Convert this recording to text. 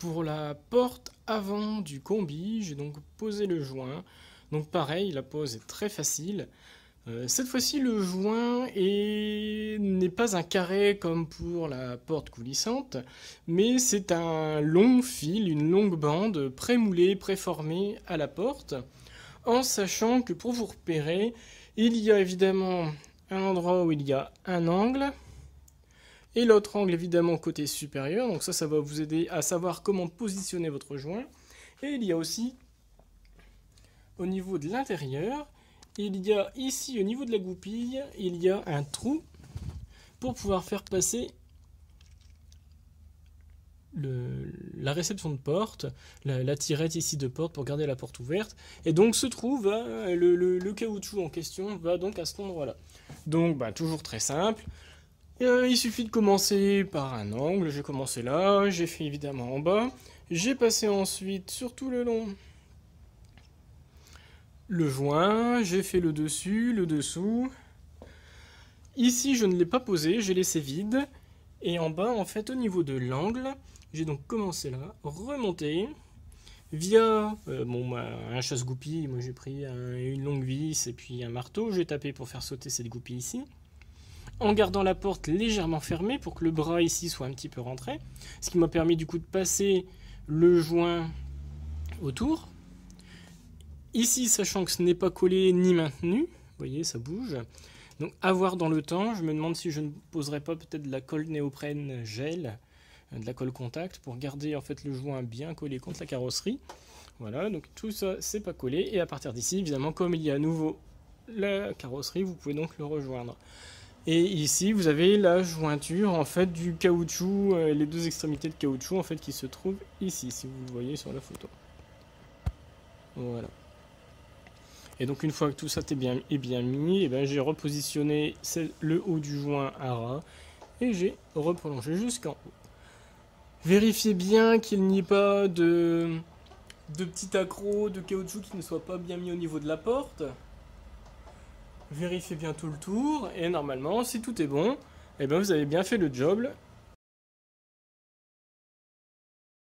pour la porte avant du combi, j'ai donc posé le joint. Donc pareil, la pose est très facile. Euh, cette fois-ci, le joint n'est pas un carré comme pour la porte coulissante, mais c'est un long fil, une longue bande prémoulée, préformée à la porte, en sachant que pour vous repérer, il y a évidemment un endroit où il y a un angle, et l'autre angle évidemment côté supérieur, donc ça, ça va vous aider à savoir comment positionner votre joint. Et il y a aussi au niveau de l'intérieur, il y a ici au niveau de la goupille, il y a un trou pour pouvoir faire passer la réception de porte, la, tirette ici de porte pour garder la porte ouverte. Et donc ce trou va, le, caoutchouc en question va donc à cet endroit-là. Donc bah, toujours très simple. Euh, il suffit de commencer par un angle. J'ai commencé là, j'ai fait évidemment en bas. J'ai passé ensuite sur tout le long le joint, j'ai fait le dessus, le dessous. Ici, je ne l'ai pas posé, j'ai laissé vide. Et en bas, en fait, au niveau de l'angle, j'ai donc commencé là, remonté via euh, bon, un chasse-goupille. Moi, j'ai pris une longue vis et puis un marteau. J'ai tapé pour faire sauter cette goupille ici. En gardant la porte légèrement fermée pour que le bras ici soit un petit peu rentré. Ce qui m'a permis du coup de passer le joint autour. Ici, sachant que ce n'est pas collé ni maintenu, vous voyez, ça bouge. Donc, à voir dans le temps, je me demande si je ne poserais pas peut-être de la colle néoprène gel, euh, de la colle contact, pour garder en fait le joint bien collé contre la carrosserie. Voilà, donc tout ça, c'est pas collé. Et à partir d'ici, évidemment, comme il y a à nouveau la carrosserie, vous pouvez donc le rejoindre. Et ici, vous avez la jointure en fait du caoutchouc, euh, les deux extrémités de caoutchouc en fait qui se trouvent ici, si vous le voyez sur la photo. Voilà. Et donc une fois que tout ça est bien, bien mis, eh ben, j'ai repositionné le haut du joint à ras et j'ai reprolongé jusqu'en haut. Vérifiez bien qu'il n'y ait pas de, de petit accro de caoutchouc qui ne soit pas bien mis au niveau de la porte. Vérifiez bien tout le tour et normalement si tout est bon, eh ben, vous avez bien fait le job